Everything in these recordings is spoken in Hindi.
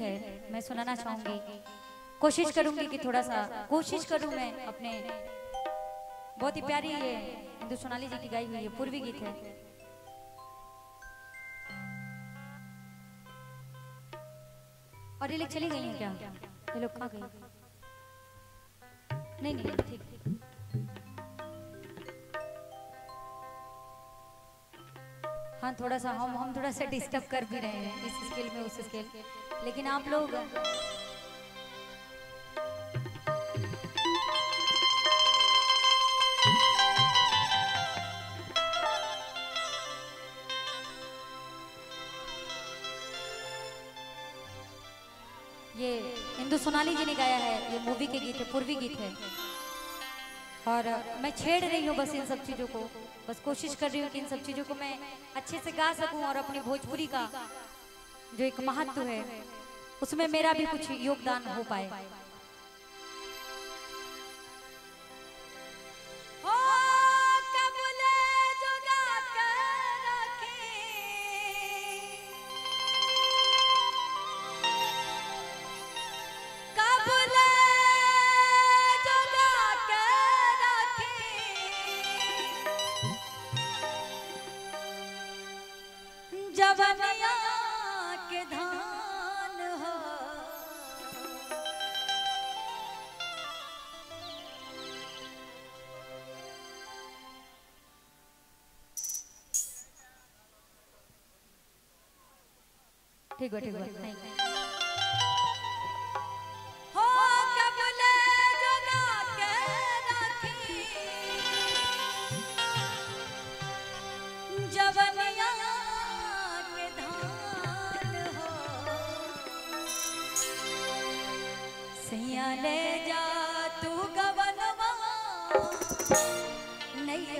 है। मैं सुनाना चाहूँगी। कोशिश करूँगी कि थोड़ा सा कोशिश करूँ मैं अपने बहुत ही प्यारी ये हिंदू सोनाली जी की गाई हुई है पूर्वी गीत है और ये लोग चली गई हैं। क्या ये लोग कहाँ गई नहीं नहीं ठीक हाँ थोड़ा सा हम हम थोड़ा सा डिस्टर्ब कर भी रहे हैं इस स्केल में उस स्केल लेकिन आप लोग ये हिंदू सोनाली जी ने गाया है ये मूवी के गीत है पूर्वी गीत है। और मैं छेड़ रही हूँ बस इन सब चीज़ों को। बस कोशिश कर रही हूँ कि इन सब चीज़ों को मैं अच्छे से गा सकूँ और अपनी भोजपुरी का जो एक महत्व है, उसमें मेरा भी कुछ योगदान हो पाए। जवनिया के धान हो। ठीक है ठीक है। थैंक हो।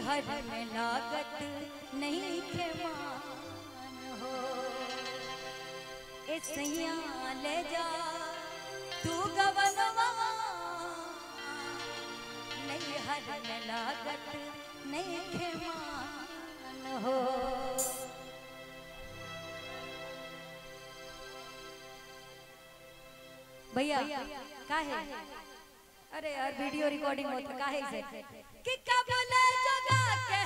हर में लागत नहीं के मान हो। ए सैया ले जा तू गवनवा। नहीं हर में लागत नहीं के मान हो। भैया का है अरे यार वीडियो रिकॉर्डिंग होता। का है इसे कि कबले Podcast.